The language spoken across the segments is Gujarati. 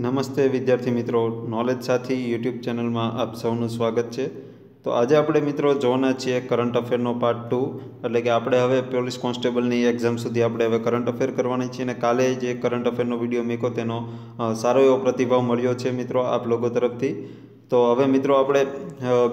નમસ્તે વિદ્યાર્થી મિત્રો નોલેજ સાથી યુટ્યુબ ચેનલમાં આપ સૌનું સ્વાગત છે. તો આજે આપણે મિત્રો જોવાના છીએ કરંટ અફેરનો પાર્ટ ટુ એટલે કે આપણે હવે પોલીસ કોન્સ્ટેબલની એક્ઝામ સુધી આપણે હવે કરંટ અફેર કરવાની છીએ અને કાલે જે કરંટ અફેરનો વીડિયો મૂક્યો તેનો સારો એવો પ્રતિભાવ મળ્યો છે મિત્રો આપ લોકો તરફથી. તો હવે મિત્રો આપણે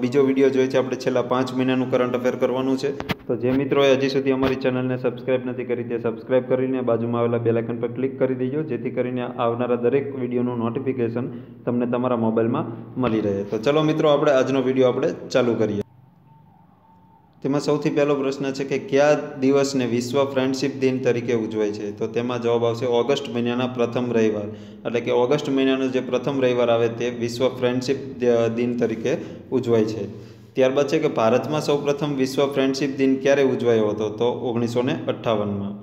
બીજો વીડિયો જોઈએ છે, આપણે છેલ્લા પાંચ મહિનાનું કરંટ અફેર કરવાનું છે. તો જે મિત્રોએ હજી સુધી અમારી ચેનલને સબસ્ક્રાઇબ નથી કરી તે સબસ્ક્રાઇબ કરીને બાજુમાં આવેલા બેલાઇકન પર ક્લિક કરી દેજો, જેથી કરીને આવનારા દરેક વિડીયોનું નોટિફિકેશન તમને તમારા મોબાઈલમાં મળી રહે. તો ચલો મિત્રો, આપણે આજનો વીડિયો આપણે ચાલુ કરીએ. તેમાં સૌથી પહેલો પ્રશ્ન છે કે કયા દિવસને વિશ્વ ફ્રેન્ડશિપ દિન તરીકે ઉજવાય છે? તો તેમાં જવાબ આવશે ઓગસ્ટ મહિનાના પ્રથમ રવિવાર. એટલે કે ઓગસ્ટ મહિનાનો જે પ્રથમ રવિવાર આવે તે વિશ્વ ફ્રેન્ડશિપ દિન તરીકે ઉજવાય છે. ત્યારબાદ છે કે ભારતમાં સૌપ્રથમ વિશ્વ ફ્રેન્ડશિપ દિન ક્યારે ઉજવાયો હતો? તો ઓગણીસો ને અઠ્ઠાવનમાં.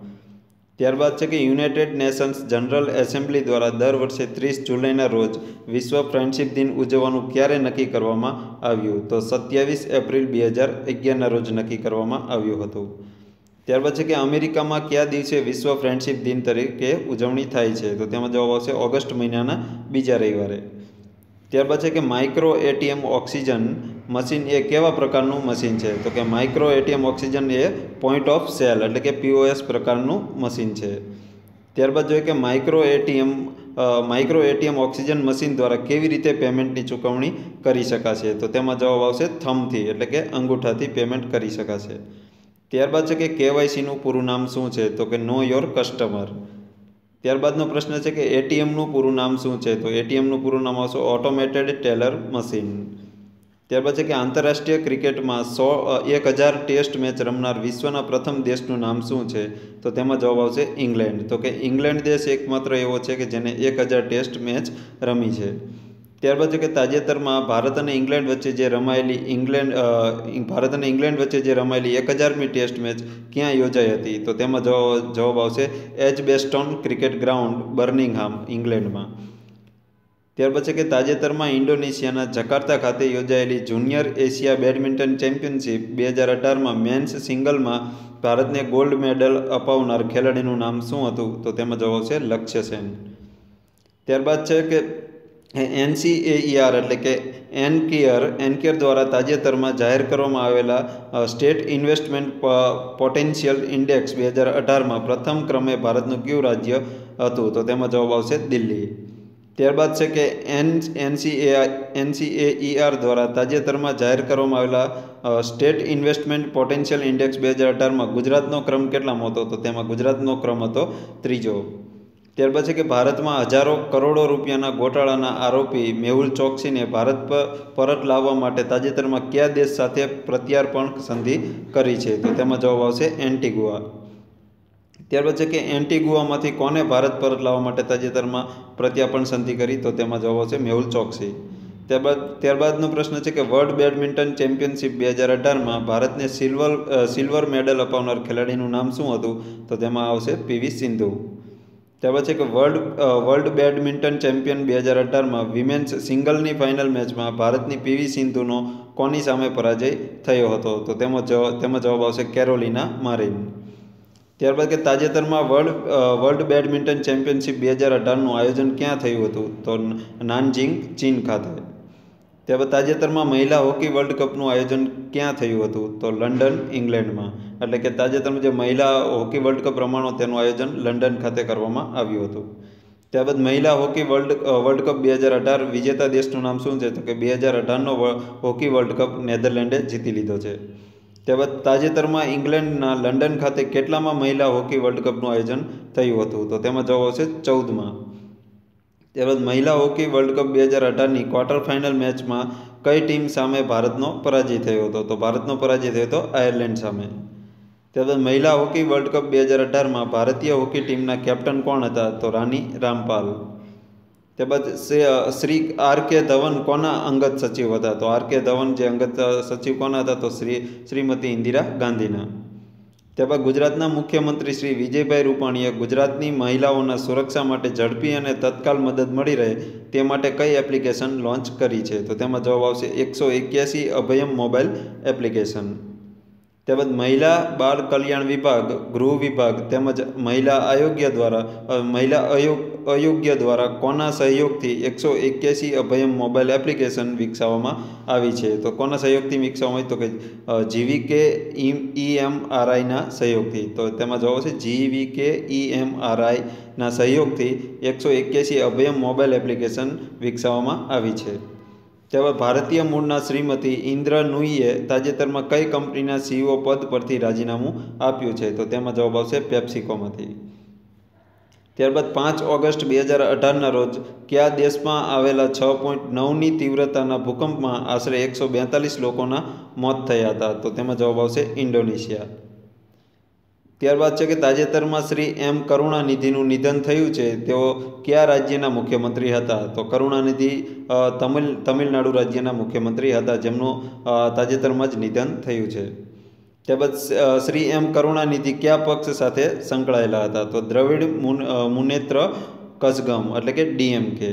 ત્યારબાદ છે કે યુનાઇટેડ નેશન્સ જનરલ એસેમ્બલી દ્વારા દર વર્ષે ત્રીસ જુલાઈના રોજ વિશ્વ ફ્રેન્ડશિપ દિન ઉજવવાનું ક્યારે નક્કી કરવામાં આવ્યું? તો સત્યાવીસ એપ્રિલ બે હજાર અગિયારના રોજ નક્કી કરવામાં આવ્યું હતું. ત્યારબાદ છે કે અમેરિકામાં કયા દિવસે વિશ્વ ફ્રેન્ડશિપ દિન તરીકે ઉજવણી થાય છે? તો તેમાં જવાબ આવશે ઓગસ્ટ મહિનાના બીજા રવિવારે. ત્યારબાદ છે કે માઇક્રો એટીએમ ઓક્સિજન મશીન એ કેવા પ્રકારનું મશીન છે? તો કે માઇક્રો એટીએમ ઓક્સિજન એ પોઈન્ટ ઓફ સેલ એટલે કે પીઓએસ પ્રકારનું મશીન છે. ત્યારબાદ જોઈએ કે micro ATM micro ATM oxygen machine દ્વારા કેવી રીતે પેમેન્ટની ચૂકવણી કરી શકાશે? તો તેમાં જવાબ આવશે થમથી, એટલે કે અંગૂઠાથી પેમેન્ટ કરી શકાશે. ત્યારબાદ છે કે કેવાયસીનું પૂરું નામ શું છે? તો કે નો યોર કસ્ટમર. ત્યારબાદનો પ્રશ્ન છે કે એટીએમનું પૂરું નામ શું છે? તો એટીએમનું પૂરું નામ આવશે ઓટોમેટેડ ટેલર મશીન ત્યારબાદ છે કે આંતરરાષ્ટ્રીય ક્રિકેટમાં સો એક હજાર ટેસ્ટ મેચ રમનાર વિશ્વના પ્રથમ દેશનું નામ શું છે? તો તેમાં જવાબ આવશે ઇંગ્લેન્ડ. તો કે ઇંગ્લેન્ડ દેશ એકમાત્ર એવો છે કે જેને એક હજાર ટેસ્ટ મેચ રમી છે. ત્યારબાદ છે કે તાજેતરમાં ભારત અને ઇંગ્લેન્ડ વચ્ચે જે રમાયેલી ઇંગ્લેન્ડ ભારત અને ઇંગ્લેન્ડ વચ્ચે જે રમાયેલી એક હજારમી ટેસ્ટ મેચ ક્યાં યોજાઈ હતી? તો તેમાં જવાબ આવશે એજ બેસ્ટોન ક્રિકેટ ગ્રાઉન્ડ બર્નિંગહામ, ઇંગ્લેન્ડમાં. ત્યારબાદ છે કે તાજેતરમાં ઇન્ડોનેશિયાના જકાર્તા ખાતે યોજાયેલી જુનિયર એશિયા બેડમિન્ટન ચેમ્પિયનશિપ બે હજાર અઢારમાં મેન્સ સિંગલમાં ભારતને ગોલ્ડ મેડલ અપાવનાર ખેલાડીનું નામ શું હતું? તો તેમાં જવાબ આવશે લક્ષ્ય સેન ત્યારબાદ છે કે એનસીએઈઆર એટલે કે એનકેયર એનકેયર દ્વારા તાજેતરમાં જાહેર કરવામાં આવેલા સ્ટેટ ઇન્વેસ્ટમેન્ટ પોટેન્શિયલ ઇન્ડેક્સ બે હજાર અઢારમાં પ્રથમ ક્રમે ભારતનું કયું રાજ્ય હતું? તો તેમાં જવાબ આવશે દિલ્હી. ત્યારબાદ છે કે એન એનસીએ એનસીએઈઆર દ્વારા તાજેતરમાં જાહેર કરવામાં આવેલા સ્ટેટ ઇન્વેસ્ટમેન્ટ પોટેન્શિયલ ઇન્ડેક્સ બે હજાર અઢારમાં ગુજરાતનો ક્રમ કેટલામાં હતો? તો તેમાં ગુજરાતનો ક્રમ હતો ત્રીજો. ત્યારબાદ છે કે ભારતમાં હજારો કરોડો રૂપિયાના ગોટાળાના આરોપી મેહુલ ચોકસીને ભારત પર પરત લાવવા માટે તાજેતરમાં કયા દેશ સાથે પ્રત્યાર્પણ સંધિ કરી છે? તો તેમાં જવાબ આવશે એન્ટીગુઆ. ત્યારબાદ છે કે એન્ટીગુઆમાંથી કોને ભારત પરત લાવવા માટે તાજેતરમાં પ્રત્યાર્પણ સંધિ કરી તો તેમાં જવાબ આવશે મેહુલ ચોકસી. ત્યારબાદ, ત્યારબાદનો પ્રશ્ન છે કે વર્લ્ડ બેડમિન્ટન ચેમ્પિયનશિપ બે હજાર અઢારમાં ભારતને સિલ્વર સિલ્વર મેડલ અપાવનાર ખેલાડીનું નામ શું હતું? તો તેમાં આવશે પીવી સિંધુ. ત્યારબાદ છે કે વર્લ્ડ વર્લ્ડ બેડમિન્ટન ચેમ્પિયન બે હજાર અઢારમાં વિમેન્સ સિંગલની ફાઇનલ મેચમાં ભારતની પીવી સિંધુનો કોની સામે પરાજય થયો હતો? તો તેમાં જવાબ આવશે કેરોલિના મારિન. ત્યારબાદ કે તાજેતરમાં વર્લ્ડ વર્લ્ડ બેડમિન્ટન ચેમ્પિયનશિપ બે હજાર અઢારનું આયોજન ક્યાં થયું હતું? તો નાનજિંગ, ચીન ખાતે. ત્યારબાદ તાજેતરમાં મહિલા હોકી વર્લ્ડ કપનું આયોજન ક્યાં થયું હતું? તો લંડન, ઇંગ્લેન્ડમાં. એટલે કે તાજેતરમાં જે મહિલા હોકી વર્લ્ડ કપ રમાણો તેનું આયોજન લંડન ખાતે કરવામાં આવ્યું હતું. ત્યારબાદ મહિલા હોકી વર્લ્ડ વર્લ્ડ કપ બે હજાર અઢાર વિજેતા દેશનું નામ શું છે? તો કે બે હજાર અઢારનો હોકી વર્લ્ડ કપ નેધરલેન્ડે જીતી લીધો છે. ત્યારબાદ તાજેતરમાં ઇંગ્લેન્ડના લંડન ખાતે કેટલામાં મહિલા હોકી વર્લ્ડ કપનું આયોજન થયું હતું? તો તેમાં જવાબ આવશે ચૌદમાં. ત્યારબાદ મહિલા હોકી વર્લ્ડ કપ બે હજાર અઢારની ક્વાર્ટર ફાઇનલ મેચમાં કઈ ટીમ સામે ભારતનો પરાજય થયો હતો? તો ભારતનો પરાજય થયો હતો આયર્લેન્ડ સામે. ત્યારબાદ મહિલા હોકી વર્લ્ડ કપ બે હજાર અઢારમાં ભારતીય હોકી ટીમના કેપ્ટન કોણ હતા? તો રાની રામપાલ. શ્રી- શ્રી આર કે ધવન કોના અંગત સચિવ હતા? તો આર કે ધવન જે અંગત સચિવ કોના હતા? તો શ્રી, શ્રીમતી ઇન્દિરા ગાંધીના. ત્યારબાદ ગુજરાતના મુખ્યમંત્રી શ્રી વિજયભાઈ રૂપાણીએ ગુજરાતની મહિલાઓના સુરક્ષા માટે ઝડપી અને તત્કાલ મદદ મળી રહે તે માટે કઈ એપ્લિકેશન લોન્ચ કરી છે? તો તેમાં જવાબ આવશે એકસો એક્યાસી અભયમ મોબાઈલ એપ્લિકેશન. ત્યારબાદ મહિલા બાળ કલ્યાણ વિભાગ, ગૃહ વિભાગ તેમજ મહિલા આયોગ્ય દ્વારા મહિલા અયોગ્ય દ્વારા કોના સહયોગથી એકસો એક્યાસી અભયમ મોબાઈલ એપ્લિકેશન વિકસાવવામાં આવી છે? તો કોના સહયોગથી વિકસાવવામાં તો કે જીવીકે ઈએમઆરઆઈના સહયોગથી. તો તેમાં જવાબ છે જીવીકે ઈએમઆરઆઈના સહયોગથી એકસો એક્યાસી અભયમ મોબાઈલ એપ્લિકેશન વિકસાવવામાં આવી છે. ત્યારબાદ ભારતીય મૂળના શ્રીમતી ઇન્દ્ર નુઈએ તાજેતરમાં કઈ કંપનીના સીઈઓ પદ પરથી રાજીનામું આપ્યું છે? તો તેમાં જવાબ આવશે પેપ્સિકોમાંથી. ત્યારબાદ પાંચ ઓગસ્ટ બે હજાર અઢારના રોજ કયા દેશમાં આવેલા છ પોઈન્ટ નવની તીવ્રતાના ભૂકંપમાં આશરે એકસો બેતાલીસ લોકોના મોત થયા હતા? તો તેમાં જવાબ આવશે ઇન્ડોનેશિયા. ત્યારબાદ છે કે તાજેતરમાં શ્રી એમ કરુણાનિધિનું નિધન થયું છે, તેઓ કયા રાજ્યના મુખ્યમંત્રી હતા? તો કરુણાનિધિ તમિલ, તમિલનાડુ રાજ્યના મુખ્યમંત્રી હતા, જેમનું તાજેતરમાં જ નિધન થયું છે. ત્યારબાદ શ્રી એમ કરુણાનિધિ કયા પક્ષ સાથે સંકળાયેલા હતા? તો દ્રવિડ મુનેત્ર કસગમ, એટલે કે ડીએમકે.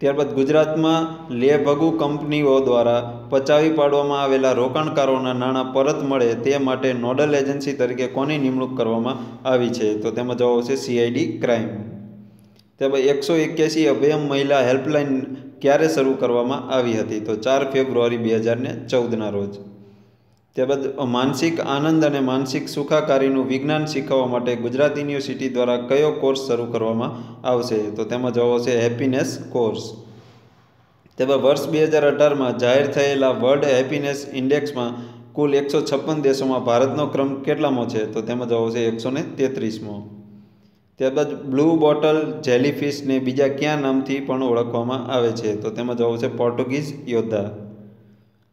ત્યારબાદ ગુજરાતમાં લેભગુ કંપનીઓ દ્વારા પચાવી પાડવામાં આવેલા રોકાણકારોના નાણાં પરત મળે તે માટે નોડલ એજન્સી તરીકે કોની નિમણૂક કરવામાં આવી છે? તો તેમાં જવાબ આવશે સીઆઈડી ક્રાઇમ ત્યારબાદ એકસો એક્યાસી અભયમ મહિલા હેલ્પલાઇન ક્યારે શરૂ કરવામાં આવી હતી? તો ચાર ફેબ્રુઆરી બે હજારને ચૌદના રોજ. ત્યારબાદ માનસિક આનંદ અને માનસિક સુખાકારીનું વિજ્ઞાન શીખવવા માટે ગુજરાત યુનિવર્સિટી દ્વારા કયો કોર્સ શરૂ કરવામાં આવશે? તો તેમાં જવાબ આવશે હેપીનેસ કોર્સ. ત્યારબાદ વર્ષ બે હજાર અઢારમાં જાહેર થયેલા વર્લ્ડ હેપીનેસ ઇન્ડેક્સમાં કુલ એકસો છપ્પન દેશોમાં ભારતનો ક્રમ કેટલામો છે? તો તેમાં જવાબ છે એકસો ને તેત્રીસમો. ત્યારબાદ બ્લુ બોટલ જેલીફિશને બીજા ક્યાં નામથી પણ ઓળખવામાં આવે છે? તો તેમાં જવાબ છે પોર્ટુગીઝ યોદ્ધા.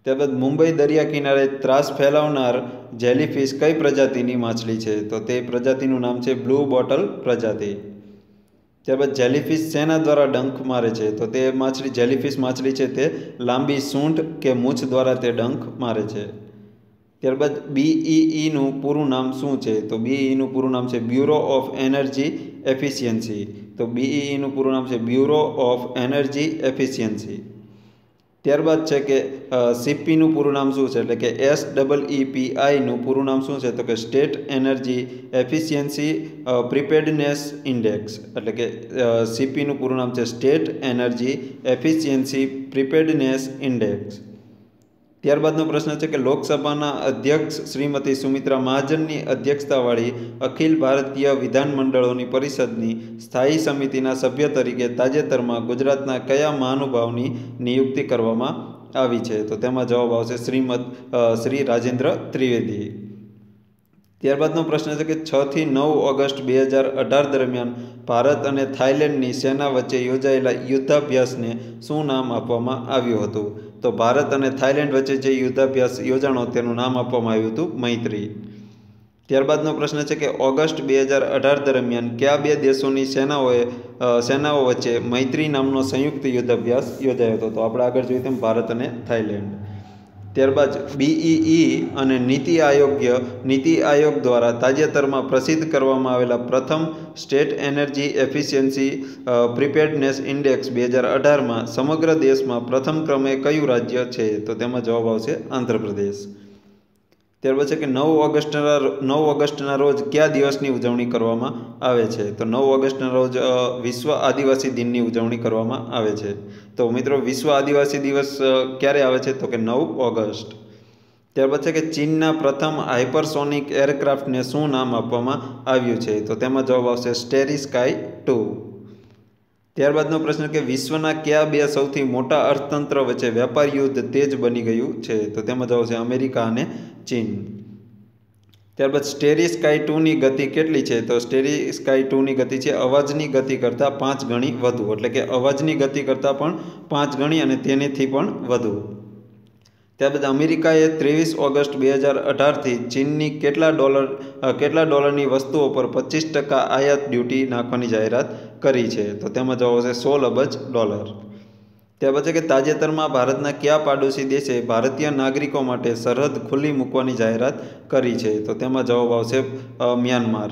ત્યારબાદ મુંબઈ દરિયા કિનારે ત્રાસ ફેલાવનાર જેલીફિશ કઈ પ્રજાતિની માછલી છે? તો તે પ્રજાતિનું નામ છે બ્લુ બોટલ પ્રજાતિ. ત્યારબાદ જેલીફિશ શેના દ્વારા ડંખ મારે છે? તો તે માછલી, જેલીફિશ માછલી છે તે લાંબી સૂંઢ કે મૂછ દ્વારા તે ડંખ મારે છે. ત્યારબાદ બીઈઈનું પૂરું નામ શું છે? તો બીઈનું પૂરું નામ છે બ્યુરો ઓફ એનર્જી એફિશિયન્સી. તો બીઈનું પૂરું નામ છે બ્યુરો ઓફ એનર્જી એફિશિયન્સી. ત્યારબાદ છે કે સીપીનું પૂરું નામ શું છે? એટલે કે એસ ડબલ ઈ પૂરું નામ શું છે? તો કે state energy efficiency preparedness index. એટલે કે સીપીનું પૂરું નામ છે state energy efficiency preparedness index. ત્યારબાદનો પ્રશ્ન છે કે લોકસભાના અધ્યક્ષ શ્રીમતી સુમિત્રા મહાજનની અધ્યક્ષતાવાળી અખિલ ભારતીય વિધાનમંડળોની પરિષદની સ્થાયી સમિતિના સભ્ય તરીકે તાજેતરમાં ગુજરાતના કયા મહાનુભાવની નિયુક્તિ કરવામાં આવી છે? તો તેમાં જવાબ આવશે શ્રીમદ શ્રી રાજેન્દ્ર ત્રિવેદી. ત્યારબાદનો પ્રશ્ન છે કે છથી નવ ઓગસ્ટ બે હજાર અઢાર દરમિયાન ભારત અને થાઇલેન્ડની સેના વચ્ચે યોજાયેલા યુદ્ધાભ્યાસને શું નામ આપવામાં આવ્યું હતું? તો ભારત અને થાઇલેન્ડ વચ્ચે જે યુદ્ધાભ્યાસ યોજાણો તેનું નામ આપવામાં આવ્યું હતું, મૈત્રી. ત્યારબાદનો પ્રશ્ન છે કે ઓગસ્ટ બે હજાર અઢાર દરમિયાન કયા બે દેશોની સેનાઓએ સેનાઓ વચ્ચે મૈત્રી નામનો સંયુક્ત યુદ્ધાભ્યાસ યોજાયો હતો? તો આપણે આગળ જોઈએ તેમ ભારત અને થાઇલેન્ડ. ત્યારબાદ બીઈઈ અને નીતિ આયોગ્ય, નીતિ આયોગ દ્વારા તાજેતરમાં પ્રસિદ્ધ કરવામાં આવેલા પ્રથમ state energy efficiency preparedness index બે હજાર અઢારમાં સમગ્ર દેશમાં પ્રથમ ક્રમે કયું રાજ્ય છે? તો તેમાં જવાબ આવશે આંધ્રપ્રદેશ. ત્યાર પછી કે નવ ઓગસ્ટના નવ ઓગસ્ટના રોજ કયા દિવસની ઉજવણી કરવામાં આવે છે? તો નવ ઓગસ્ટના રોજ વિશ્વ આદિવાસી દિનની ઉજવણી કરવામાં આવે છે. તો મિત્રો, વિશ્વ આદિવાસી દિવસ ક્યારે આવે છે? તો કે નવ ઓગસ્ટ. ત્યારબાદ છે કે ચીનના પ્રથમ હાઇપરસોનિક એરક્રાફ્ટને શું નામ આપવામાં આવ્યું છે? તો તેમાં જવાબ આવશે સ્ટેરી સ્કાય ટુ. ત્યારબાદનો પ્રશ્ન કે વિશ્વના કયા બે સૌથી મોટા અર્થતંત્ર વચ્ચે વેપાર યુદ્ધ તેજ બની ગયું છે? તો તેમાં જવાબ છે અમેરિકા અને ચીન. ત્યારબાદ સ્ટેરી સ્કાય ટુની ગતિ કેટલી છે? તો સ્ટેરી સ્કાય ટુની ગતિ છે અવાજની ગતિ કરતાં પાંચ ગણી વધુ. એટલે કે અવાજની ગતિ કરતાં પણ પાંચ ગણી અને તેનીથી પણ વધુ. ત્યારબાદ અમેરિકાએ ત્રેવીસ ઓગસ્ટ બે હજાર અઢારથી ચીનની કેટલા ડોલર કેટલા ડોલરની વસ્તુઓ પર પચીસ ટકા આયાત ડ્યુટી નાખવાની જાહેરાત કરી છે? તો તેમાં જવાબ આવશે સોળ અબજ ડોલર. ત્યાર પછી કે તાજેતરમાં ભારતના કયા પાડોશી દેશે ભારતીય નાગરિકો માટે સરહદ ખુલ્લી મૂકવાની જાહેરાત કરી છે? તો તેમાં જવાબ આવશે મ્યાનમાર.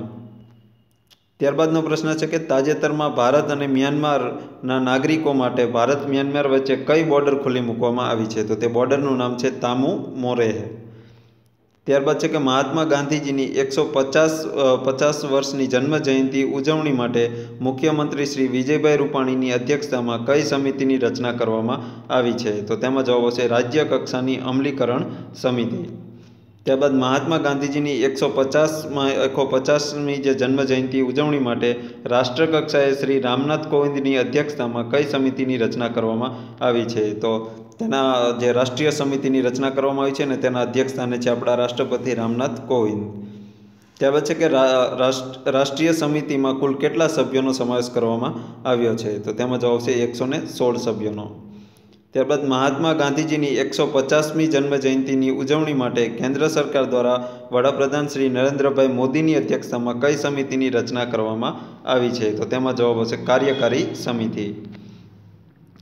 ત્યારબાદનો પ્રશ્ન છે કે તાજેતરમાં ભારત અને મ્યાનમારના નાગરિકો માટે ભારત મ્યાનમાર વચ્ચે કઈ બોર્ડર ખુલ્લી મૂકવામાં આવી છે? તો તે બોર્ડરનું નામ છે તામુ મોરેહ. ત્યારબાદ છે કે મહાત્મા ગાંધીજીની એકસો પચાસ પચાસ વર્ષની જન્મ જયંતિ ઉજવણી માટે મુખ્યમંત્રી શ્રી વિજયભાઈ રૂપાણીની અધ્યક્ષતામાં કઈ સમિતિની રચના કરવામાં આવી છે? તો તેમાં જવાબ આવશે રાજ્ય કક્ષાની અમલીકરણ સમિતિ. ત્યારબાદ મહાત્મા ગાંધીજીની એકસો પચાસમાં, એકસો પચાસમી જે જન્મ જયંતિ ઉજવણી માટે રાષ્ટ્રકક્ષાએ શ્રી રામનાથ કોવિંદની અધ્યક્ષતામાં કઈ સમિતિની રચના કરવામાં આવી છે? તો તેના જે રાષ્ટ્રીય સમિતિની રચના કરવામાં આવી છે ને તેના અધ્યક્ષસ્થાને છે આપણા રાષ્ટ્રપતિ રામનાથ કોવિંદ. ત્યારબાદ છે કે રાષ્ટ્રીય સમિતિમાં કુલ કેટલા સભ્યોનો સમાવેશ કરવામાં આવ્યો છે? તો તેમાં જવાબ છે એકસો ને સોળ સભ્યોનો. ત્યારબાદ મહાત્મા ગાંધીજીની એકસો પચાસમી જન્મ જયંતિની ઉજવણી માટે કેન્દ્ર સરકાર દ્વારા વડાપ્રધાન શ્રી નરેન્દ્રભાઈ મોદીની અધ્યક્ષતામાં કઈ સમિતિની રચના કરવામાં આવી છે? તો તેમાં જવાબ આવશે કાર્યકારી સમિતિ.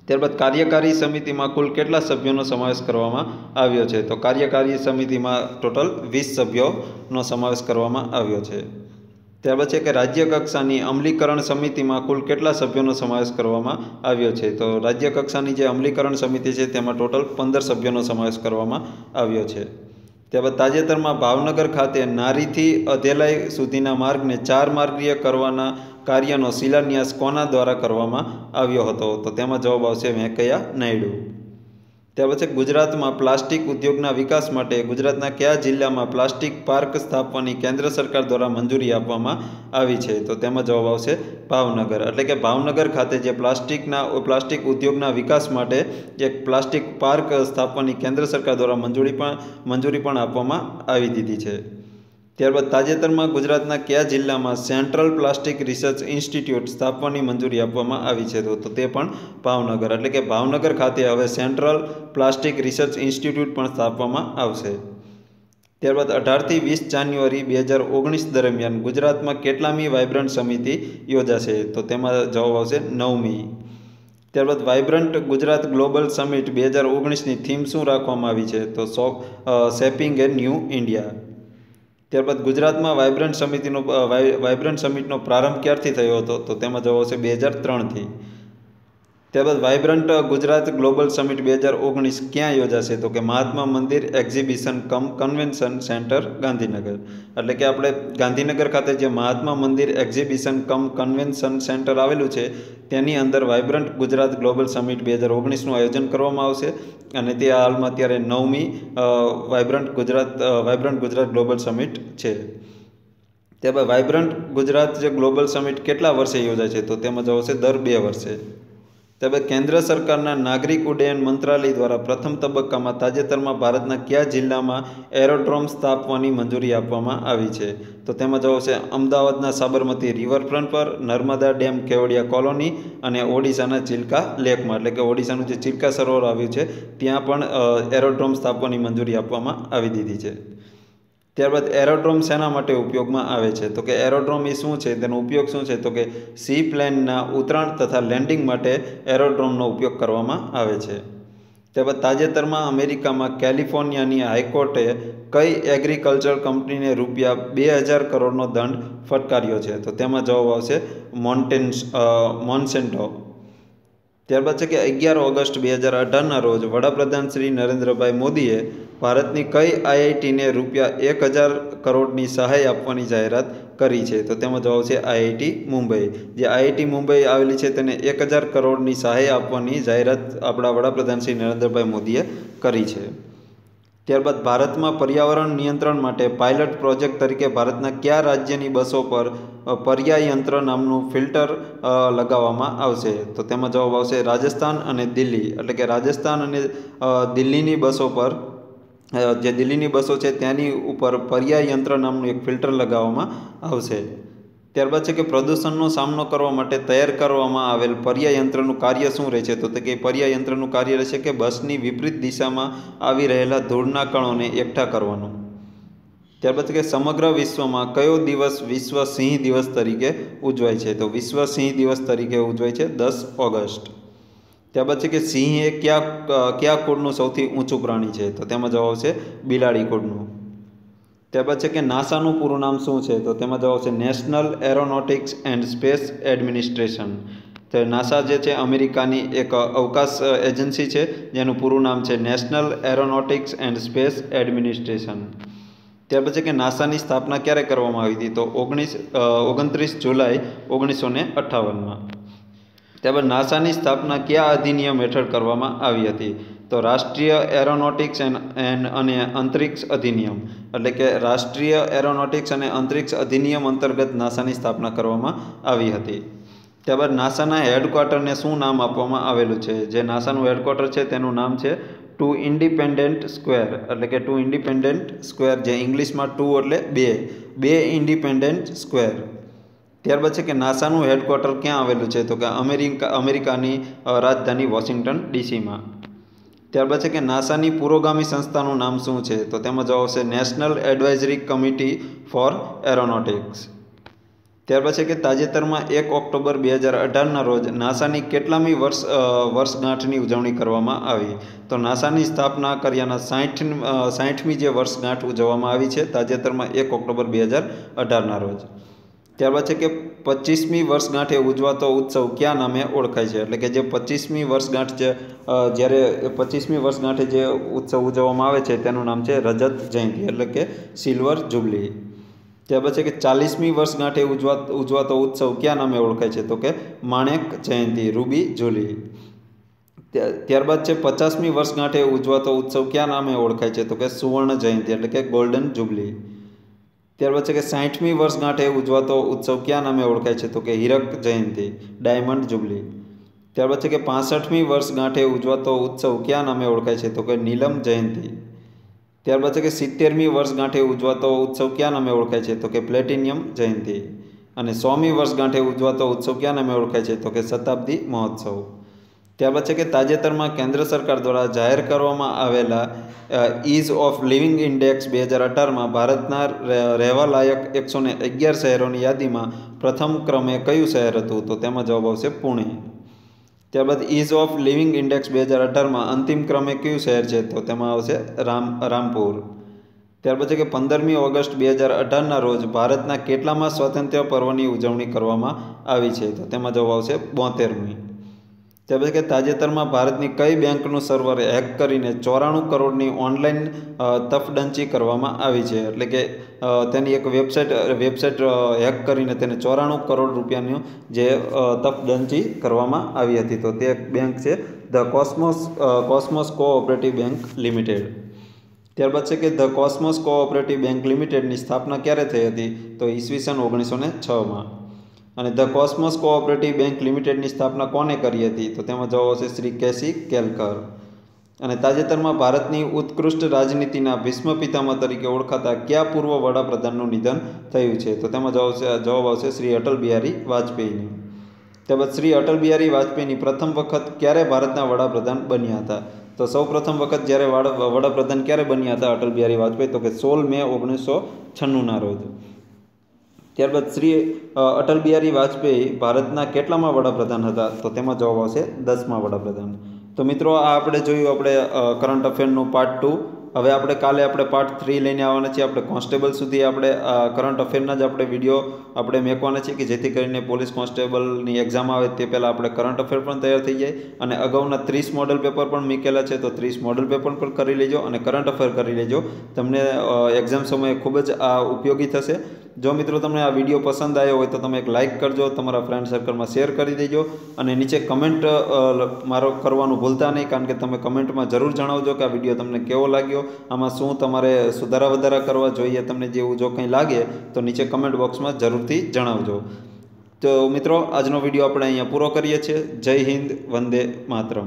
ત્યારબાદ કાર્યકારી સમિતિમાં કુલ કેટલા સભ્યોનો સમાવેશ કરવામાં આવ્યો છે? તો કાર્યકારી સમિતિમાં ટોટલ વીસ સભ્યોનો સમાવેશ કરવામાં આવ્યો છે. ત્યારબાદ છે કે રાજ્ય કક્ષાની અમલીકરણ સમિતિમાં કુલ કેટલા સભ્યોનો સમાવેશ કરવામાં આવ્યો છે? તો રાજ્ય કક્ષાની જે અમલીકરણ સમિતિ છે, તેમાં ટોટલ પંદર સભ્યોનો સમાવેશ કરવામાં આવ્યો છે. ત્યારબાદ તાજેતરમાં ભાવનગર ખાતે નારીથી અધેલાઈ સુધીના માર્ગને ચાર માર્ગીય કરવાના કાર્યનો શિલાન્યાસ કોના દ્વારા કરવામાં આવ્યો હતો? તો તેમાં જવાબ આવશે વેંકૈયા નાયડુ. ત્યાર પછી ગુજરાતમાં પ્લાસ્ટિક ઉદ્યોગના વિકાસ માટે ગુજરાતના કયા જિલ્લામાં પ્લાસ્ટિક પાર્ક સ્થાપવાની કેન્દ્ર સરકાર દ્વારા મંજૂરી આપવામાં આવી છે? તો તેમાં જવાબ આવશે ભાવનગર. એટલે કે ભાવનગર ખાતે જે પ્લાસ્ટિકના પ્લાસ્ટિક ઉદ્યોગના વિકાસ માટે એક પ્લાસ્ટિક પાર્ક સ્થાપવાની કેન્દ્ર સરકાર દ્વારા મંજૂરી પણ મંજૂરી પણ આપવામાં આવી દીધી છે. ત્યારબાદ તાજેતરમાં ગુજરાતના કયા જિલ્લામાં સેન્ટ્રલ પ્લાસ્ટિક રિસર્ચ ઇન્સ્ટિટ્યૂટ સ્થાપવાની મંજૂરી આપવામાં આવી છે? તો તે પણ ભાવનગર. એટલે કે ભાવનગર ખાતે હવે સેન્ટ્રલ પ્લાસ્ટિક રિસર્ચ ઇન્સ્ટિટ્યૂટ પણ સ્થાપવામાં આવશે. ત્યારબાદ અઢારથી વીસ જાન્યુઆરી બે હજાર ઓગણીસ દરમિયાન ગુજરાતમાં કેટલામી વાઇબ્રન્ટ સમિતિ યોજાશે? તો તેમાં જવાબ આવશે નવમી. ત્યારબાદ વાઇબ્રન્ટ ગુજરાત ગ્લોબલ સમિટ બે હજાર ઓગણીસની થીમ શું રાખવામાં આવી છે? તો સો શેપિંગ એ ન્યૂ ઇન્ડિયા. ત્યારબાદ ગુજરાતમાં વાઇબ્રન્ટ સમિતિનો વાયબ્રન્ટ સમિટનો પ્રારંભ ક્યારથી થયો હતો? તો તેમાં જવાબ આવશે બે હજાર ત્રણથી. ત્યારબાદ વાઇબ્રન્ટ ગુજરાત ગ્લોબલ સમિટ બે હજાર ઓગણીસ ક્યાં યોજાશે? તો કે Mahatma Mandir exhibition cum convention centre Gandhinagar. એટલે કે આપણે ગાંધીનગર ખાતે જે મહાત્મા Mandir exhibition cum convention centre આવેલું છે, તેની અંદર વાઇબ્રન્ટ ગુજરાત ગ્લોબલ સમિટ બે હજાર ઓગણીસનું આયોજન કરવામાં આવશે. અને તે હાલમાં અત્યારે નવમી vibrant Gujarat vibrant Gujarat global summit છે. ત્યારબાદ વાઇબ્રન્ટ ગુજરાત જે ગ્લોબલ સમિટ કેટલા વર્ષે યોજાય છે? તો તેમાં જવાબ છે દર બે વર્ષે. ત્યારબાદ કેન્દ્ર સરકારના નાગરિક ઉડ્ડયન મંત્રાલય દ્વારા પ્રથમ તબક્કામાં તાજેતરમાં ભારતના કયા જિલ્લામાં એરોડ્રોમ સ્થાપવાની મંજૂરી આપવામાં આવી છે? તો તેમાં જવાબ છે અમદાવાદના સાબરમતી રિવરફ્રન્ટ પર, નર્મદા ડેમ કેવડિયા કોલોની અને ઓડિશાના ચિલ્કા લેકમાં. એટલે કે ઓડિશાનું જે ચિલ્કા સરોવર આવ્યું છે, ત્યાં પણ એરોડ્રોમ સ્થાપવાની મંજૂરી આપવામાં આવી દીધી છે. ત્યારબાદ એરોડ્રોમ શેના માટે ઉપયોગમાં આવે છે? તો કે એરોડ્રોમ એ શું છે? તેનો ઉપયોગ શું છે? તો કે સી પ્લેનના ઉતરાણ તથા લેન્ડિંગ માટે એરોડ્રોમનો ઉપયોગ કરવામાં આવે છે. ત્યારબાદ તાજેતરમાં અમેરિકામાં કેલિફોર્નિયાની હાઈકોર્ટે કઈ એગ્રીકલ્ચર કંપનીને રૂપિયા બે હજાર કરોડનો દંડ ફટકાર્યો છે? તો તેમાં જવાબ આવશે મોન્ટેન્સ મોન્સેન્ટો. ત્યારબાદ છે કે અગિયાર ઓગસ્ટ બે હજાર અઢારના રોજ વડાપ્રધાન શ્રી નરેન્દ્રભાઈ મોદીએ ભારતની કઈ આઈઆઈટીને રૂપિયા એક હજાર કરોડની સહાય આપવાની જાહેરાત કરી છે? તો તેમાં જવાબ છે આઈઆઈટી મુંબઈ. જે આઈઆઈટી મુંબઈ આવેલી છે, તેને એક હજાર કરોડની સહાય આપવાની જાહેરાત આપણા વડાપ્રધાન શ્રી નરેન્દ્રભાઈ મોદીએ કરી છે. ત્યારબાદ ભારતમાં પર્યાવરણ નિયંત્રણ માટે પાયલટ પ્રોજેક્ટ તરીકે ભારતના કયા રાજ્યની બસો પર પર્યાય યંત્ર નામનું ફિલ્ટર લગાવવામાં આવશે? તો તેમાં જવાબ આવશે રાજસ્થાન અને દિલ્હી. એટલે કે રાજસ્થાન અને દિલ્હીની બસો પર જે દિલ્હીની બસો છે ત્યાંની ઉપર પર્યાય યંત્ર નામનું એક ફિલ્ટર લગાવવામાં આવશે. ત્યારબાદ છે કે પ્રદૂષણનો સામનો કરવા માટે તૈયાર કરવામાં આવેલ પર્યાય યંત્રનું કાર્ય શું રહે છે તો કે પર્યાય યંત્રનું કાર્ય રહેશે કે બસની વિપરીત દિશામાં આવી રહેલા ધૂળના કણોને એકઠા કરવાનું. ત્યારબાદ કે સમગ્ર વિશ્વમાં કયો દિવસ વિશ્વ સિંહ દિવસ તરીકે ઉજવાય છે? તો વિશ્વ સિંહ દિવસ તરીકે ઉજવાય છે દસ ઓગસ્ટ. ત્યારબાદ છે કે સિંહ એ કયા કયા કુળનું સૌથી ઊંચું પ્રાણી છે? તો તેમાં જવાબ છે બિલાડી કુળનું ત્યારબાદ છે કે નાસાનું પૂરું નામ શું છે? તો તેમાં જવાબ છે national aeronautics and space administration. તો નાસા જે છે અમેરિકાની એક અવકાશ એજન્સી છે, જેનું પૂરું નામ છે national aeronautics and space administration. ત્યાર પછી કે નાસાની સ્થાપના ક્યારે કરવામાં આવી હતી? તો ઓગણીસ ઓગણત્રીસ જુલાઈ ઓગણીસો ને અઠ્ઠાવનમાં. ત્યારબાદ નાસાની સ્થાપના કયા અધિનિયમ હેઠળ કરવામાં આવી હતી? તો રાષ્ટ્રીય એરોનોટિક્સ એન્ડ અને અંતરિક્ષ અધિનિયમ. એટલે કે રાષ્ટ્રીય એરોનોટિક્સ અને અંતરિક્ષ અધિનિયમ અંતર્ગત નાસાની સ્થાપના કરવામાં આવી હતી. ત્યારબાદ નાસાના હેડક્વાર્ટરને શું નામ આપવામાં આવેલું છે? જે નાસાનું હેડક્વાર્ટર છે, તેનું નામ છે ટુ ઇન્ડિપેન્ડન્ટ સ્ક્વેર. એટલે કે ટુ ઇન્ડિપેન્ડન્ટ સ્ક્વેર, જે ઇંગ્લિશમાં ટુ એટલે બે. બે ઇન્ડિપેન્ડન્ટ સ્ક્વેર. ત્યારબાદ છે કે નાસાનું હેડક્વાર્ટર ક્યાં આવેલું છે? તો કે અમેરિકા, અમેરિકાની રાજધાની વોશિંગ્ટન ડીસીમાં. ત્યારબાદ છે કે નાસાની પુરોગામી સંસ્થાનું નામ શું છે? તો તેમાં જવાબ આવશે national advisory committee for aeronautics. ત્યારબાદ છે કે તાજેતરમાં એક ઓક્ટોબર બે હજાર અઢારના રોજ નાસાની કેટલામી વર્ષ વર્ષગાંઠની ઉજવણી કરવામાં આવી. તો નાસાની સ્થાપના કર્યાના સાઠ સાઠમી જે વર્ષગાંઠ ઉજવવામાં આવી છે, તાજેતરમાં એક ઓક્ટોબર બે હજાર અઢારના રોજ. ત્યારબાદ છે કે પચીસમી વર્ષગાંઠે ઉજવાતો ઉત્સવ કયા નામે ઓળખાય છે? એટલે કે જે પચીસમી વર્ષગાંઠ છે જ્યારે પચીસમી વર્ષગાંઠે જે ઉત્સવ ઉજવવામાં આવે છે, તેનું નામ છે રજત જયંતિ, એટલે કે સિલ્વર જુબલી. ત્યારબાદ છે કે ચાલીસમી વર્ષગાંઠે ઉજવા ઉજવાતો ઉત્સવ કયા નામે ઓળખાય છે? તો કે માણેક જયંતિ, રૂબી જુલી ત્યારબાદ છે પચાસમી વર્ષગાંઠે ઉજવાતો ઉત્સવ કયા નામે ઓળખાય છે? તો કે સુવર્ણ જયંતિ, એટલે કે ગોલ્ડન જુબલી. ત્યારબાદ છે કે સાઠમી વર્ષગાંઠે ઉજવાતો ઉત્સવ કયા નામે ઓળખાય છે? તો કે હીરક જયંતિ, ડાયમંડ જુબલી. ત્યારબાદ છે કે પાસઠમી વર્ષગાંઠે ઉજવાતો ઉત્સવ કયા નામે ઓળખાય છે? તો કે નીલમ જયંતિ. ત્યારબાદ છે કે સિત્તેરમી વર્ષગાંઠે ઉજવાતો ઉત્સવ કયા નામે ઓળખાય છે? તો કે પ્લેટિનિયમ જયંતિ. અને સોમી વર્ષગાંઠે ઉજવાતો ઉત્સવ કયા નામે ઓળખાય છે? તો કે શતાબ્દી મહોત્સવ. ત્યારબાદ છે કે તાજેતરમાં કેન્દ્ર સરકાર દ્વારા જાહેર કરવામાં આવેલા ઇઝ ઓફ લિવિંગ ઇન્ડેક્સ બે હજાર અઢારમાં ભારતના રહેવાલાયક એકસો ને અગિયાર શહેરોની યાદીમાં પ્રથમ ક્રમે કયું શહેર હતું? તો તેમાં જવાબ આવશે પુણે. ત્યારબાદ ઇઝ ઓફ લિવિંગ ઇન્ડેક્સ બે હજાર અઢારમાં અંતિમ ક્રમે કયું શહેર છે? તો તેમાં આવશે રામ, રામપુર. ત્યાર પછી કે પંદરમી ઓગસ્ટ બે હજાર અઢારના રોજ ભારતના કેટલામાં સ્વાતંત્ર્ય પર્વની ઉજવણી કરવામાં આવી છે? તો તેમાં જવાબ આવશે બોતેરમી. ત્યાર પછી કે તાજેતરમાં ભારતની કઈ બેંકનું સર્વર હેક કરીને ચોરાણું કરોડની ઓનલાઈન તફડંચી કરવામાં આવી છે. એટલે કે તેની એક વેબસાઇટ વેબસાઇટ હેક કરીને તેને ચોરાણું કરોડ રૂપિયાની જે તફડંચી કરવામાં આવી હતી. તો તે બેંક છે, the Cosmos Cosmos cooperative bank limited. ત્યારબાદ છે કે, ધ કોસ્મોસ કોઓપરેટિવ બેંક લિમિટેડની સ્થાપના ક્યારે થઈ હતી? તો ઈસવીસન ઓગણીસો ને છમાં. અને ધ કોસ્મોસ કોઓપરેટિવ બેંક લિમિટેડની સ્થાપના કોને કરી હતી? તો તેમાં જવાબ આવશે શ્રી કેસી કેલકર. અને તાજેતરમાં ભારતની ઉત્કૃષ્ટ રાજનીતિના ભીષ્મ પિતામહ તરીકે ઓળખાતા કયા પૂર્વ વડાપ્રધાનનું નિધન થયું છે? તો તેમાં જવાબ આવશે જવાબ આવશે શ્રી અટલ બિહારી વાજપેયીની. ત્યારબાદ શ્રી અટલ બિહારી વાજપેયીની પ્રથમ વખત ક્યારે ભારતના વડાપ્રધાન બન્યા હતા? તો સૌ પ્રથમ વખત જ્યારે વડાપ્રધાન ક્યારે બન્યા હતા અટલ બિહારી વાજપેયી? તો કે સોળ મે ઓગણીસો છન્નુંના રોજ. ત્યારબાદ શ્રી અટલ બિહારી વાજપેયી ભારતના કેટલામાં વડાપ્રધાન હતા? તો તેમાં જવાબ આવશે દસમા વડાપ્રધાન. તો મિત્રો, આ આપણે જોયું આપણે કરંટ અફેરનું પાર્ટ ટુ હવે આપણે કાલે આપણે પાર્ટ થ્રી લઈને આવવાના છીએ. આપણે કોન્સ્ટેબલ સુધી આપણે કરંટ અફેરના જ આપણે વીડિયો આપણે મેકવાના છીએ કે જેથી કરીને પોલીસ કોન્સ્ટેબલની એક્ઝામ આવે તે પહેલાં આપણે કરંટ અફેર પણ તૈયાર થઈ જાય. અને અગાઉના ત્રીસ મોડલ પેપર પણ મૂકેલા છે, તો ત્રીસ મોડલ પેપર પણ કરી લેજો અને કરંટ અફેર કરી લેજો. તમને એક્ઝામ સમયે ખૂબ જ આ ઉપયોગી થશે. જો મિત્રો તમને આ વીડિયો પસંદ આવ્યો હોય તો તમે એક લાઇક કરજો, તમારા ફ્રેન્ડ સર્કલમાં શેર કરી દેજો અને નીચે કમેન્ટ મારો કરવાનું ભૂલતા નહીં કારણ કે તમે કમેન્ટમાં જરૂર જણાવજો કે આ વીડિયો તમને કેવો લાગ્યો. આમાં શું તમારે સુધારા વધારા કરવા જોઈએ, તમને જેવું જો કંઈ લાગે તો નીચે કમેન્ટ બોક્સમાં જરૂરથી જણાવજો. તો મિત્રો, આજનો વીડિયો આપણે અહીંયા પૂરો કરીએ છીએ. જય હિન્દ, વંદે માતરમ.